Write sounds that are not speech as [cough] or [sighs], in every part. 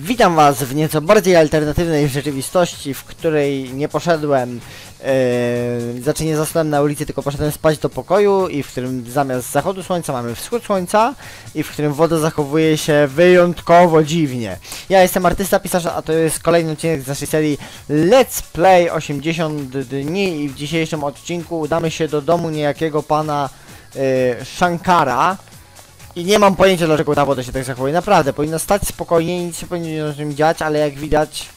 Witam Was w nieco bardziej alternatywnej rzeczywistości, w której nie poszedłem, yy, znaczy nie zostałem na ulicy, tylko poszedłem spać do pokoju i w którym zamiast zachodu słońca mamy wschód słońca i w którym woda zachowuje się wyjątkowo dziwnie. Ja jestem artysta, pisarz, a to jest kolejny odcinek z naszej serii Let's Play 80 dni i w dzisiejszym odcinku udamy się do domu niejakiego pana yy, Shankara. I nie mam pojęcia dlaczego ta woda się tak zachowuje. Naprawdę, powinna stać spokojnie i nic się powinno z dziać, ale jak widać...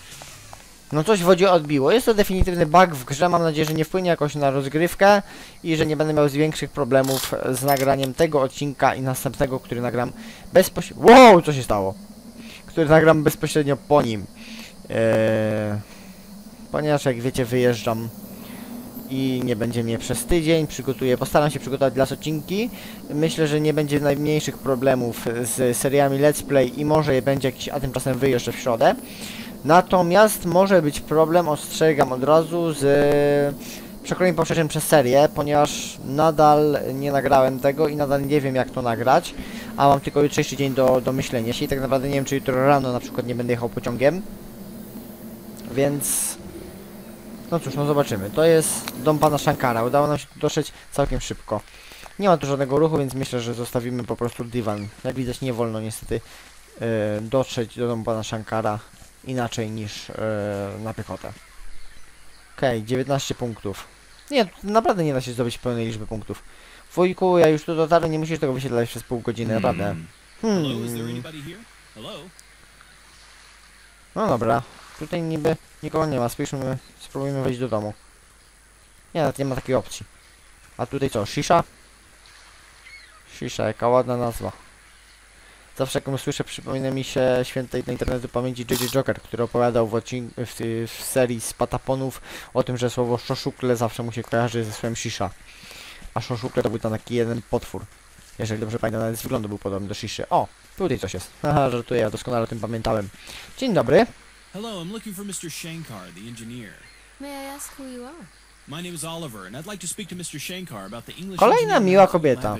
No coś w wodzie odbiło. Jest to definitywny bug w grze. Mam nadzieję, że nie wpłynie jakoś na rozgrywkę i że nie będę miał większych problemów z nagraniem tego odcinka i następnego, który nagram bezpośrednio... Wow, co się stało? Który nagram bezpośrednio po nim. Eee... Ponieważ jak wiecie wyjeżdżam i nie będzie mnie przez tydzień. Przygotuję, postaram się przygotować dla odcinki. Myślę, że nie będzie najmniejszych problemów z seriami Let's Play i może będzie jakiś, a tymczasem wy jeszcze w środę. Natomiast może być problem, ostrzegam od razu, z przekrojem poprzecznym przez serię, ponieważ nadal nie nagrałem tego i nadal nie wiem jak to nagrać, a mam tylko jutrzejszy dzień do, do myślenia się i tak naprawdę nie wiem czy jutro rano na przykład nie będę jechał pociągiem. Więc no cóż, no zobaczymy. To jest dom pana Shankara. Udało nam się tu dotrzeć całkiem szybko. Nie ma tu żadnego ruchu, więc myślę, że zostawimy po prostu dywan. Jak widać nie wolno niestety e, dotrzeć do domu pana Shankara inaczej niż e, na piechotę. Okej, 19 punktów. Nie, naprawdę nie da się zdobyć pełnej liczby punktów. Wujku, ja już tu dotarłem, nie musisz tego wysiedlać przez pół godziny, naprawdę. Hmm. here? Hello? No dobra. Tutaj niby nikogo nie ma. Spójrzmy, spróbujmy wejść do domu. Nie, nawet nie ma takiej opcji. A tutaj co? Shisha? Shisha, jaka ładna nazwa. Zawsze jak ją słyszę, przypomina mi się świętej na internetu pamięci J.J. Joker, który opowiadał w, odcin- w, w serii z Pataponów o tym, że słowo szoszukle zawsze mu się kojarzy ze słowem Shisha. A szoszukle to był tam taki jeden potwór. Jeżeli dobrze pamiętam, nawet z wyglądu był podobny do Shiszy. O, tutaj coś jest. Haha, żartuję, ja doskonale o tym pamiętałem. Dzień dobry. Hello, I'm looking for Mr. Shankar, the engineer. May I ask who you are? My name is Oliver, and I'd like to speak to Mr. Shankar about the English Kolejna engineer miła Michael kobieta.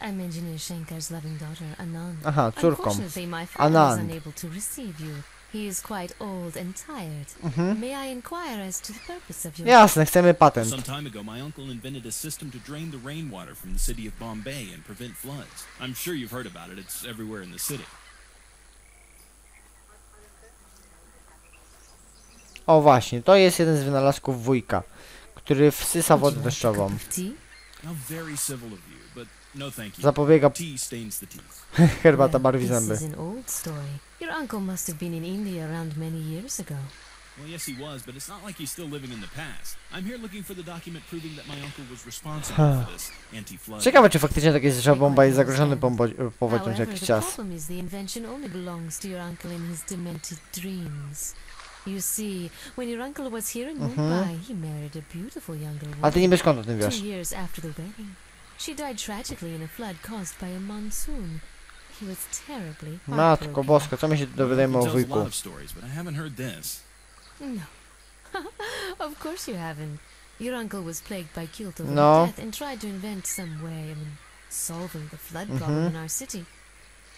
I'm Engineer Shankar's loving daughter, Anand. Aha, córką. Unfortunately, my father is Anand. unable to receive you. He is quite old and tired. Mhm. May I inquire as to the purpose of your... Jasne, chcemy patent. Some time ago, my uncle invented a system to drain the rainwater from the city of Bombay and prevent floods. I'm sure you've heard about it. It's everywhere in the city. O właśnie, to jest jeden z wynalazków wujka, który wsysa wodę deszczową. no. Zapobiega [laughs] herbata barwi zęby. is an old story. Your uncle must have been in India around many years ago. Well, yes, he was, but it's not like he's still living in the past. I'm here looking for the document proving that my uncle was responsible for this anti-flood. Ciekawe, czy faktycznie tak jest, że Bombay jest zagrożony powodzią za However, jakiś the czas. problem is the invention only belongs to your uncle in his demented dreams. You see, when your uncle was here in Mhm. Mumbai, he married a beautiful younger A ty woman. niby skąd o tym wiesz? Two years after the wedding, she died tragically in a flood caused by a monsoon. He was terribly Matko heartbroken. boska, co my się dowiadujemy o Uncle tells a lot wujku? of stories, but I haven't heard this. No. [laughs] of course you haven't. Your uncle was plagued by guilt over No. death and tried to invent some way of solving the flood problem in our city.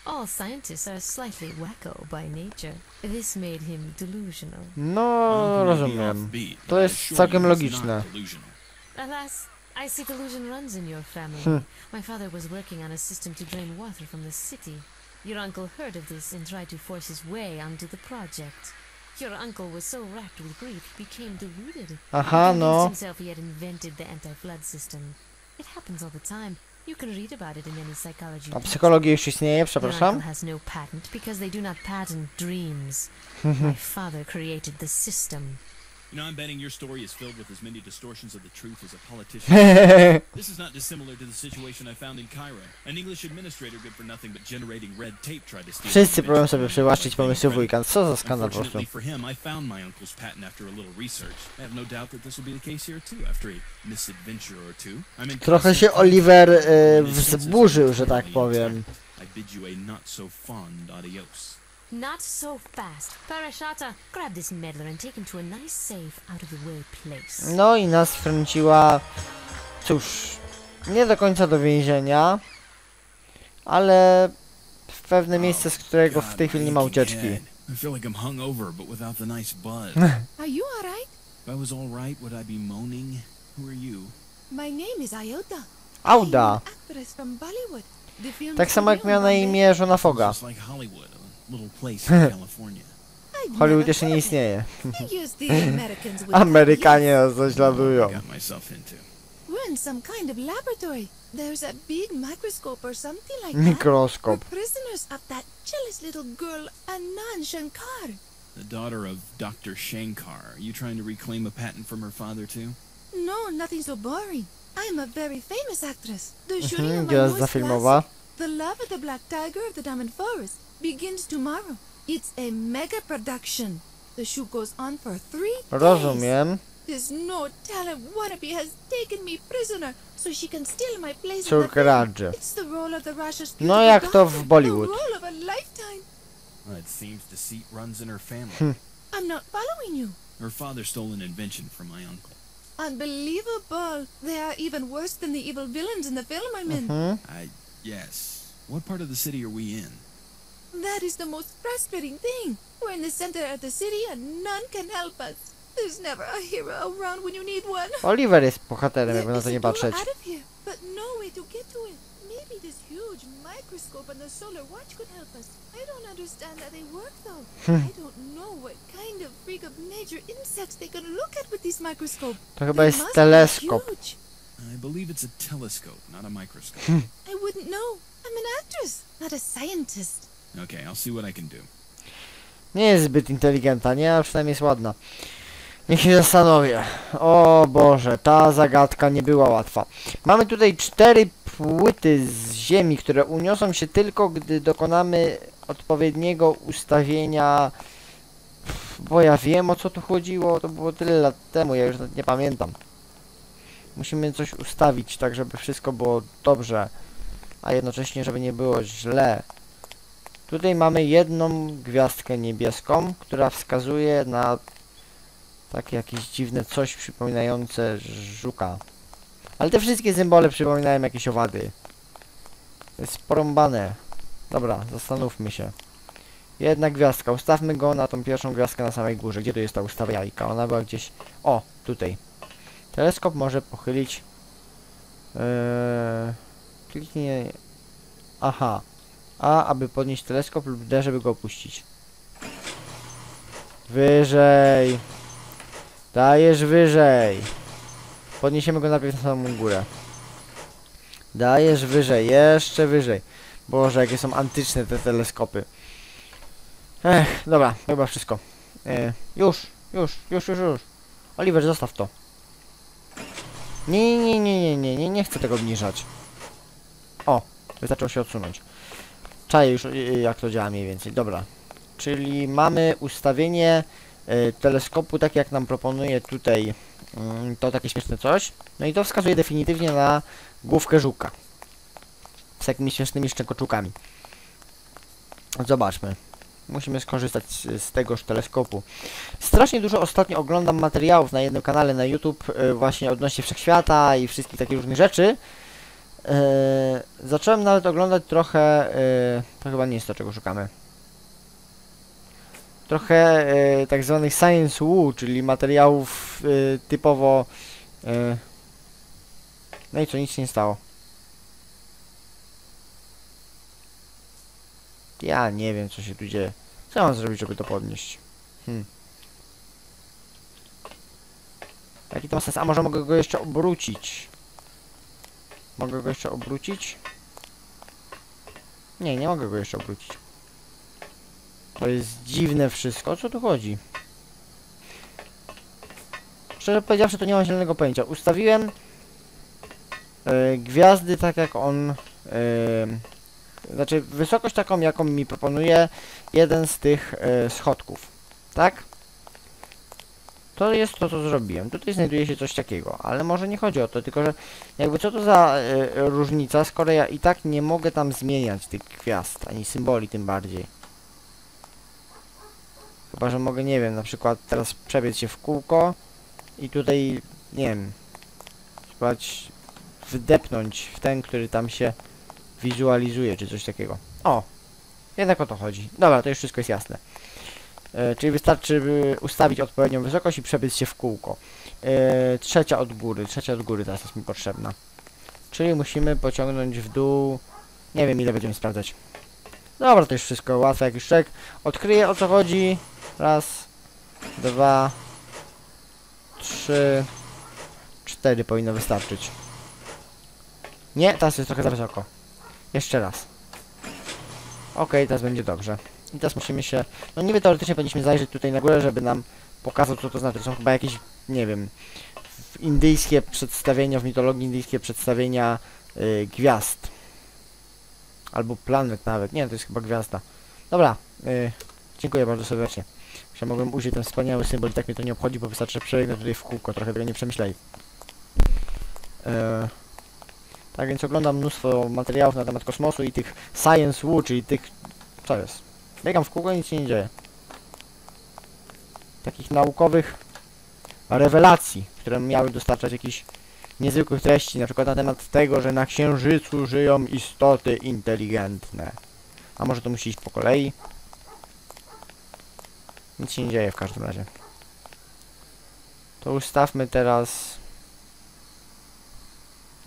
All scientists are slightly wacko by nature. This made him delusional. No, My uncle may be rozumiem. To I jest assure całkiem you logiczne. Alas, I see delusion runs in your family. Hmm. My father was working on a system to drain water from the city. Your uncle heard of this and tried to force his way onto the project. Your uncle was so racked with grief he became deluded. Aha, he convinced no. himself he had invented the anti-flood system. It happens all the time. You can read about it in any psychology. A psychologia już istnieje, przepraszam? has no patent because they do not patent dreams. [laughs] My father created the system. You know, I'm betting your story is filled with as many distortions of the truth as a politician. [laughs] this is not dissimilar to the situation I found in Cairo. An English administrator good for nothing but generating red tape tried to steal Wszyscy próbują sobie przywłaszczyć credit. wujka. Co za skandal po prostu. For him, I found my uncle's patent after a little research. I have no doubt that this will be the case here too, after a misadventure or two. I'm in Trochę się Oliver these wzburzył, że tak powiem. I bid you a not so fond adios. Not so fast. Parashata, grab this meddler and take him to a nice, safe, out of the way place. No i nas wtrąciła, cóż, nie do końca do więzienia, ale w pewne miejsce, z którego w tej chwili nie ma ucieczki. I feel like I'm hungover, but without the nice buzz. [laughs] Are you alright? if I was all right, would I be moaning? Who are you? My name is Iota. Auda. I'm an actress from Bollywood. The film Tak samo jak miała na imię żona Foga. just like Hollywood, a little place in [laughs] California. I'd Hollywood never jeszcze nie heard istnieje. I used the [laughs] Americans would Amerykanie zaśladują. Got myself into. yes. We're in some kind of laboratory. There's a big microscope or something like that. Mikroskop. We're prisoners of that jealous little girl, Anand Shankar. The daughter of Dr. Shankar. Are you trying to reclaim a patent from her father, too? No, nothing so boring. I'm a very famous actress. The shooting of my gwiazda newest classic, The Love of the Black Tiger of the Diamond Forest, begins tomorrow. It's a mega production. The shoot goes on for three days. Rozumiem. This no talent wannabe has taken me prisoner so she can steal my place in the Córkę film. It's the role of the Russia's No beautiful jak to w Bollywood. The role of a lifetime. Well, it seems deceit runs in her family. Hmm. I'm not following you. her father stole an invention from my uncle. Unbelievable. They are even worse than the evil villains in the film I'm in. Hmm? I... yes. What part of the city are we in? That is the most frustrating thing. We're in the center of the city and none can help us. There's never a hero around when you need one. Oliver jest bohaterem, There jakby na is to a nie patrzeć. out of here, but no way to get to it. Maybe this huge microscope and the solar watch could help us. I don't understand how they work though. [laughs] Hmm. I don't know what kind of freak of nature insects they can look at with this microscope. To chyba They jest teleskop. huge. I believe it's a telescope, not a microscope. I wouldn't know. I'm an actress, not a scientist. Okay, I'll see what I can do. Nie jest zbyt inteligentna, nie? A przynajmniej jest ładna. Niech się zastanowię. O Boże, ta zagadka nie była łatwa. Mamy tutaj cztery płyty z ziemi, które uniosą się tylko, gdy dokonamy odpowiedniego ustawienia. Bo ja wiem o co tu chodziło, to było tyle lat temu, ja już nie pamiętam. Musimy coś ustawić, tak żeby wszystko było dobrze, a jednocześnie żeby nie było źle. Tutaj mamy jedną gwiazdkę niebieską, która wskazuje na takie jakieś dziwne coś przypominające żuka. Ale te wszystkie symbole przypominają jakieś owady. To jest porąbane. Dobra, zastanówmy się. Jedna gwiazdka. Ustawmy go na tą pierwszą gwiazdkę na samej górze. Gdzie tu jest ta ustawa jajka? Ona była gdzieś... O, tutaj. Teleskop może pochylić... Eee... Kliknie... Aha. A, aby podnieść teleskop lub D, żeby go opuścić. Wyżej. Dajesz wyżej. Podniesiemy go najpierw na samą górę. Dajesz wyżej, jeszcze wyżej. Boże, jakie są antyczne te teleskopy. Ech, dobra, chyba wszystko. E, już, już, już, już, już. Oliver, zostaw to. Nie, nie, nie, nie, nie, nie, nie chcę tego obniżać. O, wystarczyło się odsunąć. Czaję już y, y, jak to działa mniej więcej. Dobra. Czyli mamy ustawienie y, teleskopu tak jak nam proponuje tutaj mm, to takie śmieszne coś. No i to wskazuje definitywnie na główkę żuka. Z takimi śmiesznymi szczekoczukami. Zobaczmy. Musimy skorzystać z, z tegoż teleskopu. Strasznie dużo ostatnio oglądam materiałów na jednym kanale na YouTube właśnie odnośnie wszechświata i wszystkich takich różnych rzeczy. Eee, zacząłem nawet oglądać trochę. eee, to chyba nie jest to, czego szukamy. Trochę eee, tak zwanych science woo, czyli materiałów eee, typowo. eee, no i co, nic się nie stało. Ja nie wiem, co się tu dzieje. Co mam zrobić, żeby to podnieść? Hmm. Jaki to ma sens? A może mogę go jeszcze obrócić? Mogę go jeszcze obrócić? Nie, nie mogę go jeszcze obrócić. To jest dziwne wszystko. O co tu chodzi? Szczerze powiedziawszy, to nie mam zielonego pojęcia. Ustawiłem e, gwiazdy tak jak on... E, znaczy, wysokość taką, jaką mi proponuje jeden z tych e, schodków. Tak? To jest to, co zrobiłem. Tutaj znajduje się coś takiego, ale może nie chodzi o to, tylko że jakby co to za e, różnica, skoro ja i tak nie mogę tam zmieniać tych gwiazd, ani symboli tym bardziej. Chyba, że mogę, nie wiem, na przykład teraz przebiec się w kółko i tutaj, nie wiem, spróbować wdepnąć w ten, który tam się wizualizuje, czy coś takiego. O! Jednak o to chodzi. Dobra, to już wszystko jest jasne. E, czyli wystarczy ustawić odpowiednią wysokość i przebiec się w kółko. E, trzecia od góry, trzecia od góry teraz jest mi potrzebna. Czyli musimy pociągnąć w dół. Nie wiem ile będziemy sprawdzać. Dobra, to już wszystko łatwe jak już czek. Odkryję o co chodzi. Raz, dwa, trzy, cztery powinno wystarczyć. Nie, teraz jest trochę za wysoko. Jeszcze raz. Okej, teraz będzie dobrze. I teraz musimy się... No niby teoretycznie powinniśmy zajrzeć tutaj na górę, żeby nam pokazał co to znaczy. To są chyba jakieś, nie wiem, indyjskie przedstawienia, w mitologii indyjskie przedstawienia y, gwiazd. Albo planet nawet. Nie, to jest chyba gwiazda. Dobra, y, dziękuję bardzo serdecznie. Ja mogłem użyć ten wspaniały symbol i tak mnie to nie obchodzi, bo wystarczy, że przebiegnę tutaj w kółko, trochę tego nie przemyśleli. E, tak więc oglądam mnóstwo materiałów na temat kosmosu i tych Science Wu, czyli tych... Co jest? Biegam w kółko nic się nie dzieje. Takich naukowych rewelacji, które miały dostarczać jakichś niezwykłych treści, na przykład na temat tego, że na Księżycu żyją istoty inteligentne. A może to musi iść po kolei? Nic się nie dzieje w każdym razie. To ustawmy teraz...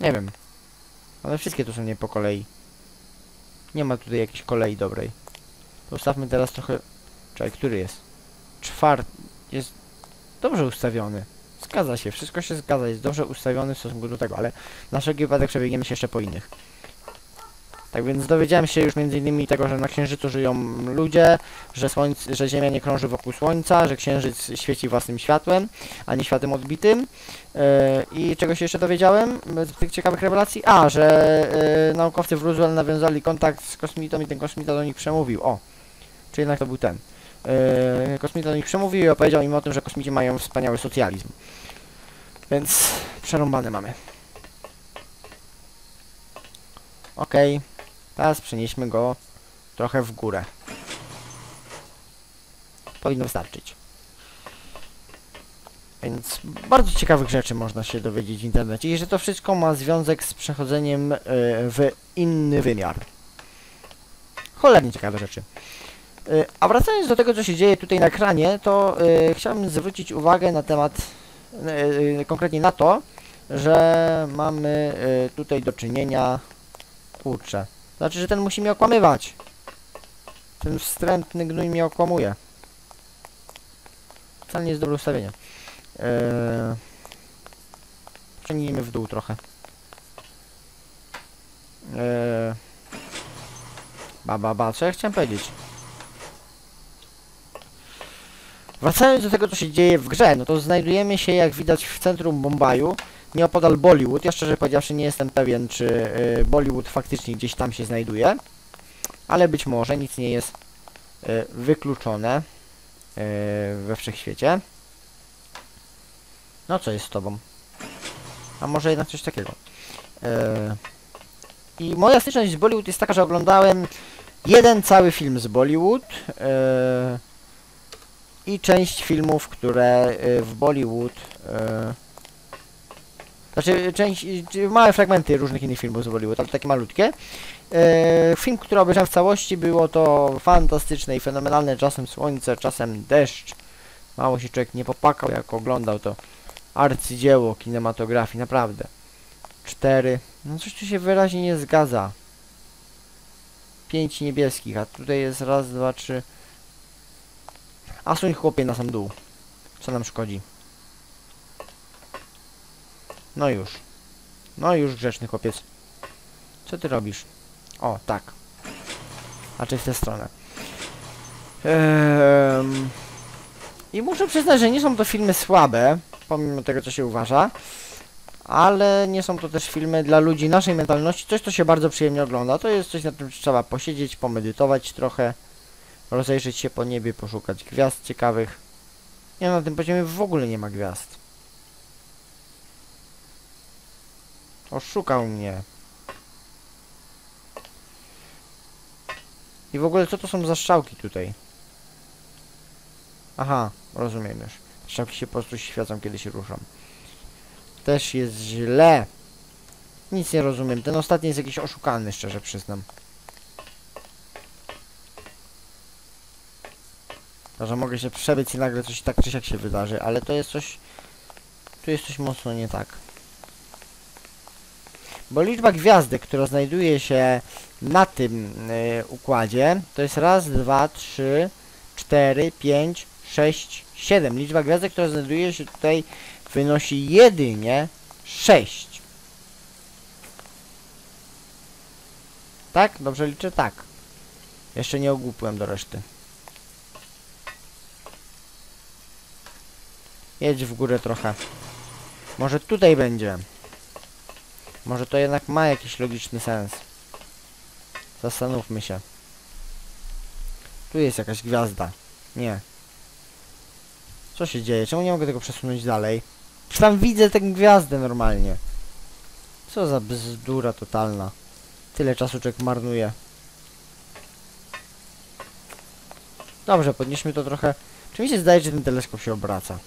Nie wiem. One wszystkie tu są nie po kolei. Nie ma tutaj jakiejś kolei dobrej. Ustawmy teraz trochę... Czekaj, który jest? Czwarty. Jest dobrze ustawiony. Zgadza się, wszystko się zgadza, jest dobrze ustawiony w stosunku do tego, ale na wszelki wypadek przebiegniemy się jeszcze po innych. Tak więc dowiedziałem się już między innymi tego, że na Księżycu żyją ludzie, że, słońce, że Ziemia nie krąży wokół Słońca, że Księżyc świeci własnym światłem, a nie światłem odbitym. Yy, I czego się jeszcze dowiedziałem z tych ciekawych rewelacji? A, że yy, naukowcy w Roswell nawiązali kontakt z kosmitą i ten kosmita do nich przemówił. O, czy jednak to był ten. Yy, kosmita do nich przemówił i opowiedział im o tym, że kosmici mają wspaniały socjalizm. Więc przerąbane mamy. Okej. Teraz przenieśmy go trochę w górę. Powinno wystarczyć. Więc bardzo ciekawych rzeczy można się dowiedzieć w internecie i że to wszystko ma związek z przechodzeniem y, w inny wymiar. Cholernie ciekawe rzeczy. Y, a wracając do tego, co się dzieje tutaj na ekranie, to y, chciałbym zwrócić uwagę na temat, y, konkretnie na to, że mamy tutaj do czynienia, kurczę, znaczy, że ten musi mnie okłamywać. Ten wstrętny gnój mnie okłamuje. Wcale nie jest dobre ustawienie. Ciągnijmy w dół trochę. Ba, ba, ba, co ja chciałem powiedzieć? Wracając do tego, co się dzieje w grze, no to znajdujemy się, jak widać, w centrum Bombaju, nieopodal Bollywood. Ja szczerze powiedziawszy nie jestem pewien, czy y, Bollywood faktycznie gdzieś tam się znajduje, ale być może nic nie jest y, wykluczone y, we wszechświecie. No co jest z tobą? A może jednak coś takiego. Y, I moja styczność z Bollywood jest taka, że oglądałem jeden cały film z Bollywood y, i część filmów, które y, w Bollywood y, znaczy, część, małe fragmenty różnych innych filmów z Bollywood, ale takie malutkie. E, film, który obejrzałem w całości, było to fantastyczne i fenomenalne, czasem słońce, czasem deszcz. Mało się człowiek nie popakał, jak oglądał to arcydzieło kinematografii, naprawdę. Cztery. No coś tu się wyraźnie nie zgadza. Pięć niebieskich, a tutaj jest raz, dwa, trzy. A suń chłopie na sam dół. Co nam szkodzi? No już. No już, grzeczny chłopiec. Co ty robisz? O, tak. A czy w tę stronę. Ehm... I muszę przyznać, że nie są to filmy słabe, pomimo tego, co się uważa. Ale nie są to też filmy dla ludzi naszej mentalności. Coś, co się bardzo przyjemnie ogląda. To jest coś, na czym trzeba posiedzieć, pomedytować trochę. Rozejrzeć się po niebie, poszukać gwiazd ciekawych. Nie, na tym poziomie w ogóle nie ma gwiazd. Oszukał mnie. I w ogóle co to są za strzałki tutaj? Aha, rozumiem już. Strzałki się po prostu świecą, kiedy się ruszam. Też jest źle. Nic nie rozumiem. Ten ostatni jest jakiś oszukany, szczerze przyznam. To, że mogę się przebiec i nagle coś tak czy siak się wydarzy, ale to jest coś... Tu jest coś mocno nie tak. Bo liczba gwiazdek, która znajduje się na tym y, układzie, to jest raz, dwa, trzy, cztery, pięć, sześć, siedem. Liczba gwiazdek, która znajduje się tutaj wynosi jedynie sześć. Tak? Dobrze liczę? Tak. Jeszcze nie ogłupłem do reszty. Jedź w górę trochę. Może tutaj będzie. Może to jednak ma jakiś logiczny sens. Zastanówmy się. Tu jest jakaś gwiazda. Nie. Co się dzieje? Czemu nie mogę tego przesunąć dalej? Tam widzę tę gwiazdę normalnie. Co za bzdura totalna. Tyle czasu człowiek marnuje. Dobrze, podnieśmy to trochę. Czy mi się zdaje, że ten teleskop się obraca?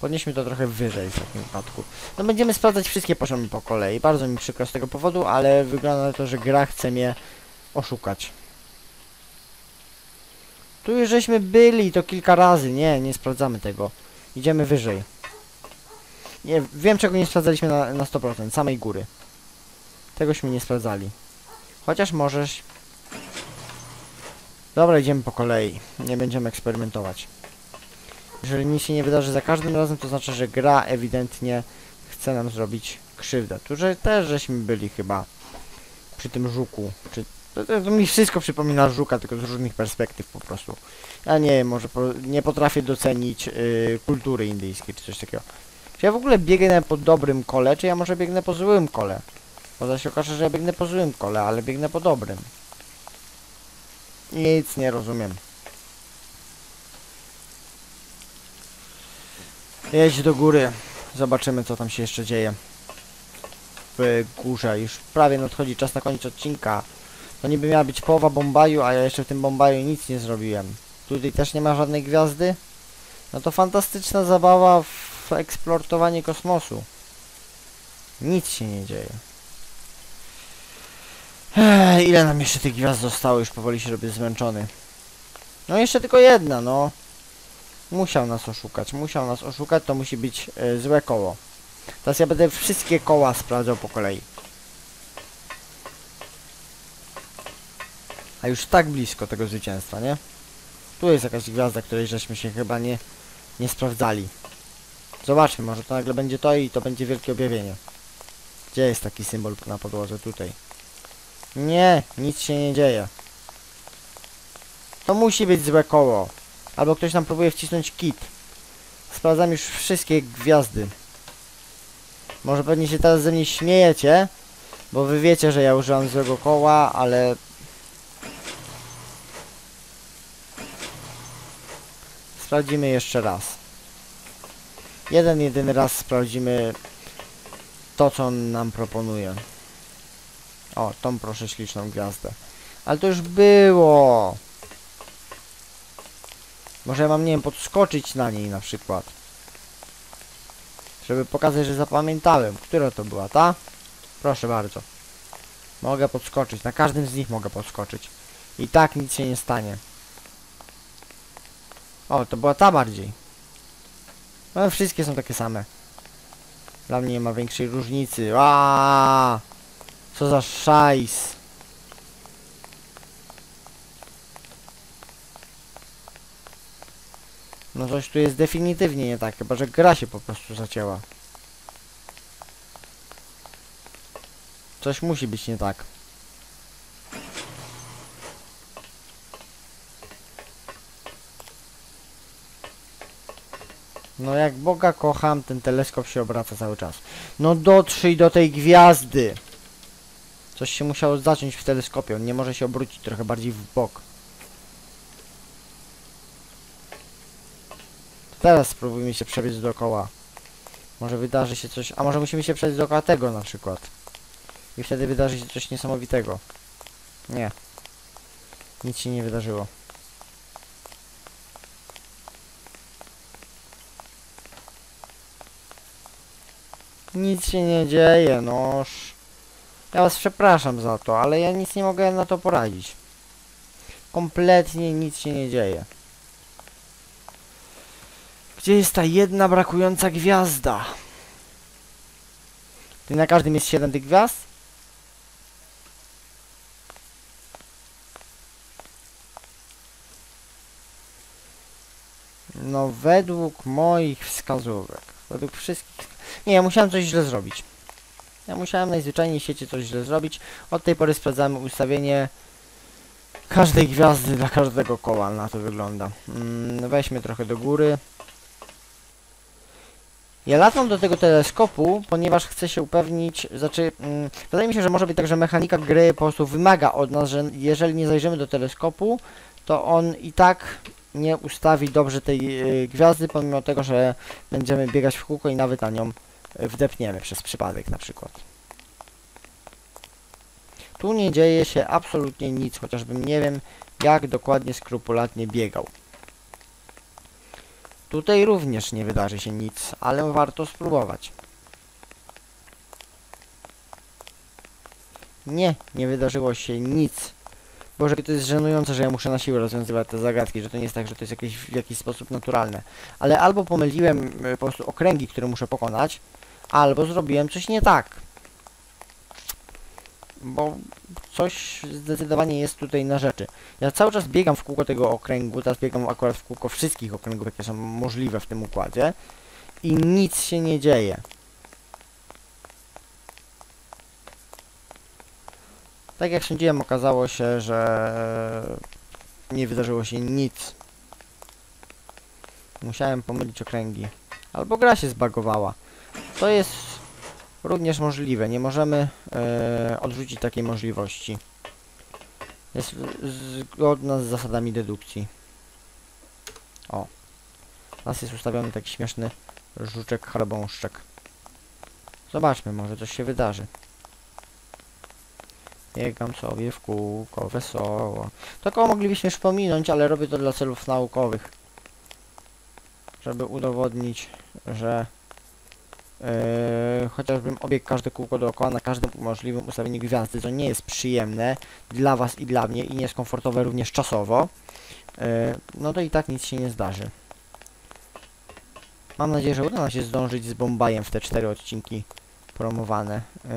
Podnieśmy to trochę wyżej w takim wypadku. No będziemy sprawdzać wszystkie poziomy po kolei. Bardzo mi przykro z tego powodu, ale wygląda na to, że gra chce mnie oszukać. Tu już żeśmy byli, to kilka razy. Nie, nie sprawdzamy tego. Idziemy wyżej. Nie, wiem czego nie sprawdzaliśmy na, na 100%, samej góry. Tegośmy nie sprawdzali. Chociaż możesz... Dobra, idziemy po kolei. Nie będziemy eksperymentować. Jeżeli nic się nie wydarzy za każdym razem, to znaczy, że gra ewidentnie chce nam zrobić krzywdę. Tu że też żeśmy byli chyba przy tym żuku. Czy, to, to, to mi wszystko przypomina żuka, tylko z różnych perspektyw po prostu. Ja nie wiem, może po, nie potrafię docenić yy, kultury indyjskiej czy coś takiego. Czy ja w ogóle biegnę po dobrym kole, czy ja może biegnę po złym kole? Bo zaś się okaże, że ja biegnę po złym kole, ale biegnę po dobrym. Nic nie rozumiem. Jedź do góry. Zobaczymy co tam się jeszcze dzieje. W górze. Już prawie nadchodzi czas na koniec odcinka. To niby miała być połowa Bombaju, a ja jeszcze w tym Bombaju nic nie zrobiłem. Tutaj też nie ma żadnej gwiazdy. No to fantastyczna zabawa w eksploatowanie kosmosu. Nic się nie dzieje. Ile nam jeszcze tych gwiazd zostało? Już powoli się robię zmęczony. No jeszcze tylko jedna, no. Musiał nas oszukać, musiał nas oszukać, to musi być e, złe koło. Teraz ja będę wszystkie koła sprawdzał po kolei. A już tak blisko tego zwycięstwa, nie? Tu jest jakaś gwiazda, której żeśmy się chyba nie, nie sprawdzali. Zobaczmy, może to nagle będzie to i to będzie wielkie objawienie. Gdzie jest taki symbol na podłodze? Tutaj. Nie, nic się nie dzieje. To musi być złe koło. Albo ktoś nam próbuje wcisnąć kit. Sprawdzam już wszystkie gwiazdy. Może pewnie się teraz ze mnie śmiejecie, bo wy wiecie, że ja używam złego koła, ale... Sprawdzimy jeszcze raz. Jeden, jedyny raz sprawdzimy to, co on nam proponuje. O, tą proszę śliczną gwiazdę. Ale to już było. Może ja mam, nie wiem, podskoczyć na niej na przykład. Żeby pokazać, że zapamiętałem. Która to była, ta? Proszę bardzo. Mogę podskoczyć. Na każdym z nich mogę podskoczyć. I tak nic się nie stanie. O, to była ta bardziej. No, wszystkie są takie same. Dla mnie nie ma większej różnicy. Aaaa! Co za szajs. No coś tu jest definitywnie nie tak, chyba że gra się po prostu zacięła. Coś musi być nie tak. No jak Boga kocham, ten teleskop się obraca cały czas. No dotrzyj do tej gwiazdy! Coś się musiało zacząć w teleskopie, on nie może się obrócić trochę bardziej w bok. Teraz spróbujmy się przebiec dookoła. Może wydarzy się coś, a może musimy się przebiec dookoła tego na przykład. I wtedy wydarzy się coś niesamowitego. Nie. Nic się nie wydarzyło. Nic się nie dzieje, noż. Ja was przepraszam za to, ale ja nic nie mogę na to poradzić. Kompletnie nic się nie dzieje. Gdzie jest ta jedna brakująca gwiazda? Ty na każdym jest 7 tych gwiazd? No według moich wskazówek, według wszystkich... Nie, ja musiałem coś źle zrobić. Ja musiałem najzwyczajniej w świecie coś źle zrobić. Od tej pory sprawdzamy ustawienie każdej gwiazdy dla każdego koła. Na to wygląda. Mm, weźmy trochę do góry. Ja latam do tego teleskopu, ponieważ chcę się upewnić, znaczy, mm, wydaje mi się, że może być tak, że mechanika gry po prostu wymaga od nas, że jeżeli nie zajrzymy do teleskopu, to on i tak nie ustawi dobrze tej y, gwiazdy, pomimo tego, że będziemy biegać w kółko i nawet na nią y, wdepniemy przez przypadek na przykład. Tu nie dzieje się absolutnie nic, chociażbym nie wiem, jak dokładnie skrupulatnie biegał. Tutaj również nie wydarzy się nic, ale warto spróbować. Nie, nie wydarzyło się nic. Boże, to jest żenujące, że ja muszę na siłę rozwiązywać te zagadki, że to nie jest tak, że to jest jakieś, w jakiś sposób naturalne. Ale albo pomyliłem y, po prostu okręgi, które muszę pokonać, albo zrobiłem coś nie tak. Bo coś zdecydowanie jest tutaj na rzeczy. Ja cały czas biegam w kółko tego okręgu, teraz biegam akurat w kółko wszystkich okręgów, jakie są możliwe w tym układzie i nic się nie dzieje. Tak jak sądziłem, okazało się, że nie wydarzyło się nic. Musiałem pomylić okręgi. Albo gra się zbagowała. To jest również możliwe. Nie możemy e, odrzucić takiej możliwości. Jest zgodna z zasadami dedukcji. O. Teraz jest ustawiony taki śmieszny żuczek charbąszczek. Zobaczmy, może coś się wydarzy. Biegam sobie w kółko, wesoło. To koło moglibyśmy już pominąć, ale robię to dla celów naukowych. Żeby udowodnić, że Yy, chociażbym obiegł każde kółko dookoła na każdym możliwym ustawieniu gwiazdy, co nie jest przyjemne dla Was i dla mnie i nie jest komfortowe również czasowo, yy, no to i tak nic się nie zdarzy. Mam nadzieję, że uda nam się zdążyć z Bombajem w te cztery odcinki promowane. Yy,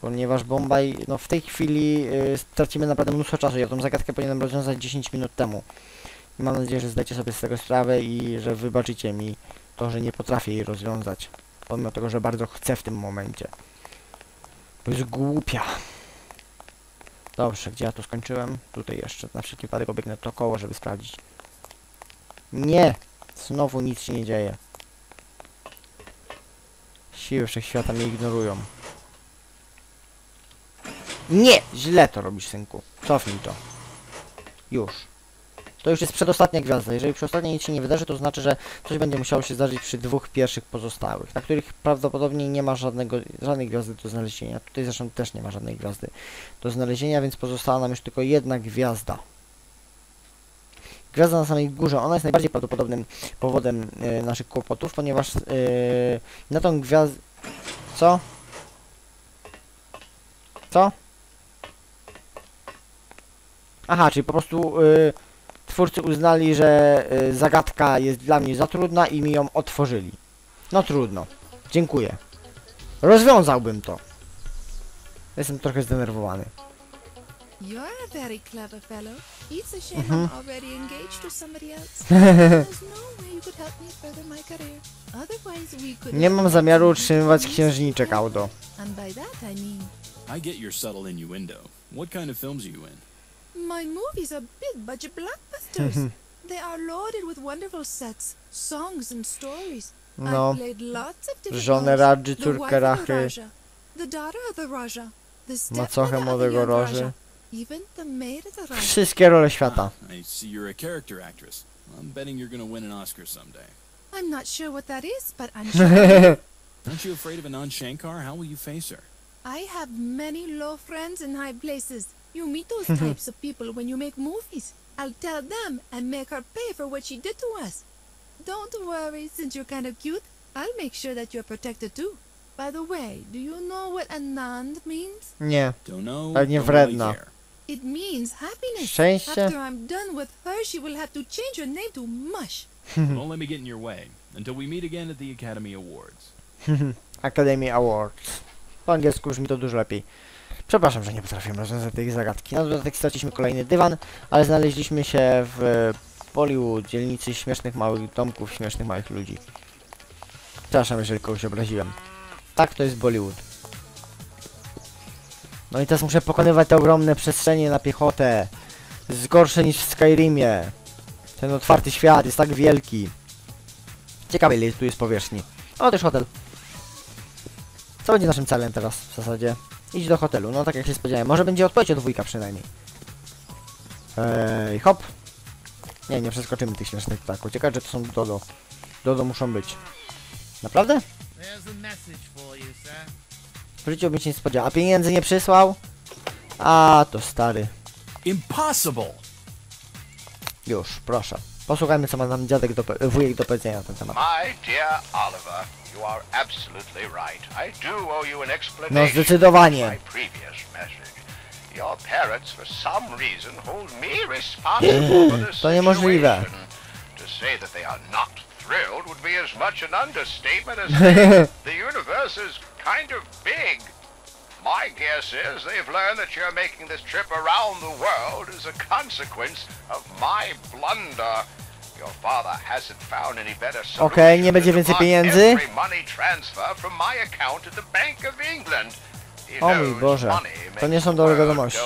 ponieważ Bombaj, no w tej chwili stracimy naprawdę mnóstwo czasu. Ja tą zagadkę powinienem rozwiązać 10 minut temu. Mam nadzieję, że zdajecie sobie z tego sprawę i że wybaczycie mi to, że nie potrafię jej rozwiązać. Pomimo tego, że bardzo chcę w tym momencie. To jest głupia. Dobrze, gdzie ja to skończyłem? Tutaj jeszcze, na wszelki wypadek obiegnę to koło, żeby sprawdzić. Nie! Znowu nic się nie dzieje. Siły wszechświata mnie ignorują. Nie! Źle to robisz, synku. Cofnij to. Już. To już jest przedostatnia gwiazda. Jeżeli przy ostatniej nic się nie wydarzy, to znaczy, że coś będzie musiało się zdarzyć przy dwóch pierwszych pozostałych, na których prawdopodobnie nie ma żadnego, żadnej gwiazdy do znalezienia. Tutaj zresztą też nie ma żadnej gwiazdy do znalezienia, więc pozostała nam już tylko jedna gwiazda. Gwiazda na samej górze, ona jest najbardziej prawdopodobnym powodem e, naszych kłopotów, ponieważ e, na tą gwiazdę... Co? Co? Aha, czyli po prostu... E, twórcy uznali, że y, zagadka jest dla mnie za trudna i mi ją otworzyli. No trudno. Dziękuję. Rozwiązałbym to. Jestem trochę zdenerwowany. You're a very clever fellow. It's a shame I'm already engaged to somebody else. [laughs] There's no way you could help me further my career. Otherwise we could... Nie mam zamiaru utrzymywać księżniczek auto. And by that I mean... I get your subtle innuendo. What kind of films are you in? My movies are big budget blockbusters. Mm-hmm. they are loaded with wonderful sets, songs and stories. No. I've played lots of different Żonę roles. Radży, The córkę wife of the Rachy, Raja, the daughter of the Raja, the macochę stepmother of the młodego Roży. Raja, even the maid of the Raja. Wszystkie role świata. Ah, I see you're a character actress. I'm betting you're gonna win an Oscar someday. I'm not sure what that is, but I'm [laughs] sure Aren't you afraid of Anand Shankar? How will you face her? I have many low friends in high places. You meet those [laughs] types of people when you make movies. I'll tell them and make her pay for what she did to us. Don't worry, since you're kind of cute, I'll make sure that you're protected too. By the way, do you know what Anand means? Nie. Don't know. Ale nie don't really wredna. It means happiness. Szczęście. After I'm done with her, she will have to change her name to Mush. [laughs] Don't let me get in your way until we meet again at the Academy Awards. [laughs] Academy Awards. Po angielsku brzmi to dużo lepiej. Przepraszam, że nie potrafię rozwiązać tej zagadki. Na dodatek straciliśmy kolejny dywan, ale znaleźliśmy się w Bollywood, dzielnicy śmiesznych małych domków, śmiesznych małych ludzi. Przepraszam, jeżeli kogoś obraziłem. Tak, to jest Bollywood. No i teraz muszę pokonywać te ogromne przestrzenie na piechotę. Jest gorsze niż w Skyrimie. Ten otwarty świat jest tak wielki. Ciekawe ile tu jest powierzchni. O, też hotel. Co będzie naszym celem teraz w zasadzie? Idź do hotelu, no tak jak się spodziewałem. Może będzie odpowiedź od dwójka przynajmniej. Ej, hop. Nie, nie przeskoczymy tych śmiesznych ptaków. Ciekawe, że to są Dodo. Dodo muszą być. Naprawdę? W życiu bym się nie spodziewał. A pieniędzy nie przysłał? A, to stary. Impossible! Już, proszę. Posłuchajmy, co ma nam dziadek do, wujek do powiedzenia na ten temat. No, zdecydowanie. [clears throat] To niemożliwe. My guess is they've learned that you're making this trip around the world as a consequence of my blunder. Your father hasn't found any better solution Okej, nie będzie więcej pieniędzy? every money transfer from my account at the Bank of England. He O mój Boże, to nie są dobre wiadomości.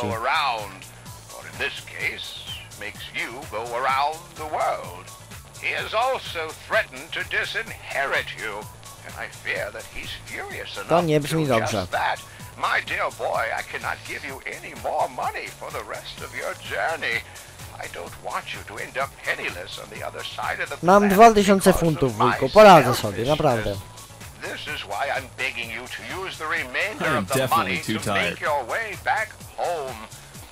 He has also threatened to disinherit you, and I fear that he's furious enough nie to brzmi do dobrze. just that. My dear boy, I cannot give you any more money for the rest of your journey. I don't want you to end up penniless on the other side of the Mam planet 2000 because funtów, of my wujku, poradzę sobie, naprawdę. selfishness. This is why I'm begging you to use the remainder I am of the definitely money too to make tired. your way back home.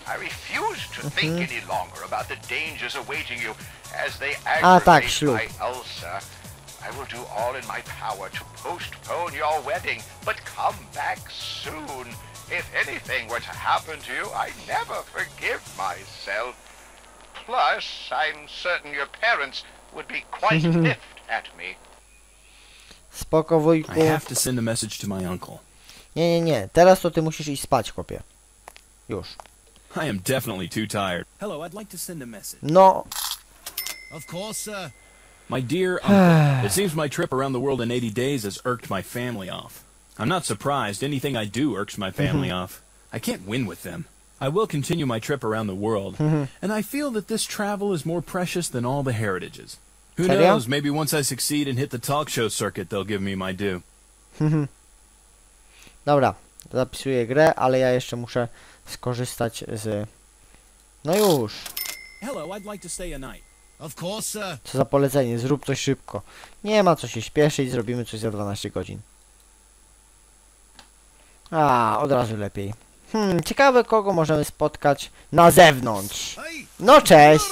I refuse to think Mm-hmm. any longer about the dangers awaiting you as they A, tak, aggravate my ulcer. I will do all in my power to postpone your wedding, but come back soon. If anything were to happen to you, I never forgive myself. Plus, I'm certain your parents would be quite [laughs] miffed at me. Spoko, wujku. I have to send a message to my uncle. Nie, nie, nie. Teraz to ty musisz iść spać, chłopie. Już. I am definitely too tired. Hello, I'd like to send a message. No, Of course, sir. My dear [sighs] uncle, it seems my trip around the world in 80 days has irked my family off. I'm not surprised. Anything I do irks my family mm-hmm. off. I can't win with them. I will continue my trip around the world, mm-hmm. and I feel that this travel is more precious than all the heritages. Who knows? Maybe once I succeed and hit the talk show circuit, they'll give me my due. Mm-hmm. dobra. Zapisuję grę, ale ja jeszcze muszę skorzystać z... No już. Hello, I'd like to stay a night. Of course, sir. Co za polecenie, zrób coś szybko. Nie ma co się śpieszyć, zrobimy coś za 12 godzin. A, od razu lepiej. Hmm, ciekawe kogo możemy spotkać na zewnątrz. No cześć!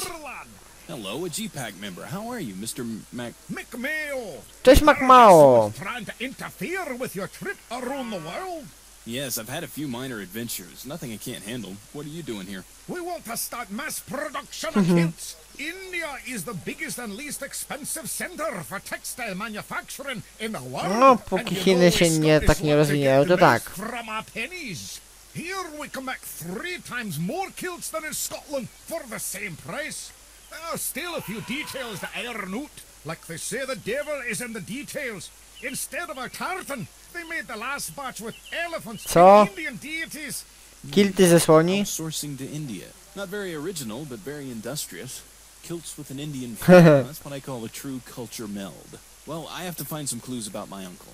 Hello, a GPAC member. How are you, Mr. Mac? Mick Mayo. Cześć Macmao! Trying to interfere with your trip around the world. Yes, I've had a few minor adventures. Nothing I can't handle. What are you doing here? We want to start mass production of kilts. India is the biggest and least expensive center for textile manufacturing in the world. No, And póki you Chiny się nie, tak nie want to rozwijają, to tak. From our pennies. Here we can make three times more kilts than in Scotland for the same price. There are still a few details to iron out. Like they say, the devil is in the details. Instead of a tartan, they made the last batch with elephants Co? and Indian deities. Kilty ze słoni? Outsourcing to India. Not very original, but very industrious. Kilts with an Indian [laughs] feel. That's what I call a true culture meld. Well, I have to find some clues about my uncle.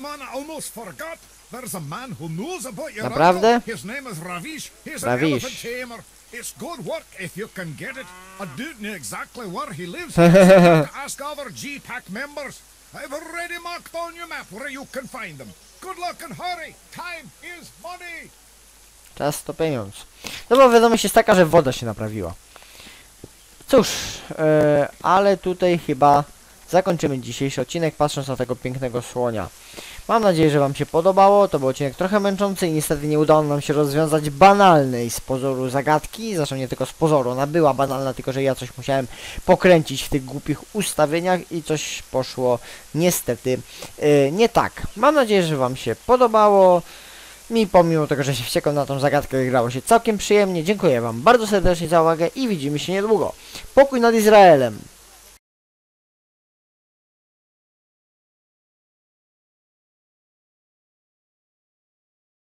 Man, I almost forgot. There's a man who knows about your Naprawdę? uncle. His name is Ravish. He's an Ravish. elephant tamer. It's good work if you can get it. I don't know exactly where he lives. [laughs] ask other G-Pack members. I've already marked on your map where you can find them. Good luck and hurry. Time is money. Czas to pieniądz. No bo wiadomość jest taka, że woda się naprawiła. Cóż, e, ale tutaj chyba zakończymy dzisiejszy odcinek patrząc na tego pięknego słonia. Mam nadzieję, że Wam się podobało. To był odcinek trochę męczący i niestety nie udało nam się rozwiązać banalnej z pozoru zagadki. Zresztą nie tylko z pozoru, ona była banalna, tylko że ja coś musiałem pokręcić w tych głupich ustawieniach i coś poszło niestety yy, nie tak. Mam nadzieję, że Wam się podobało. Mi pomimo tego, że się wściekłem na tą zagadkę, grało się całkiem przyjemnie. Dziękuję Wam bardzo serdecznie za uwagę i widzimy się niedługo. Pokój nad Izraelem.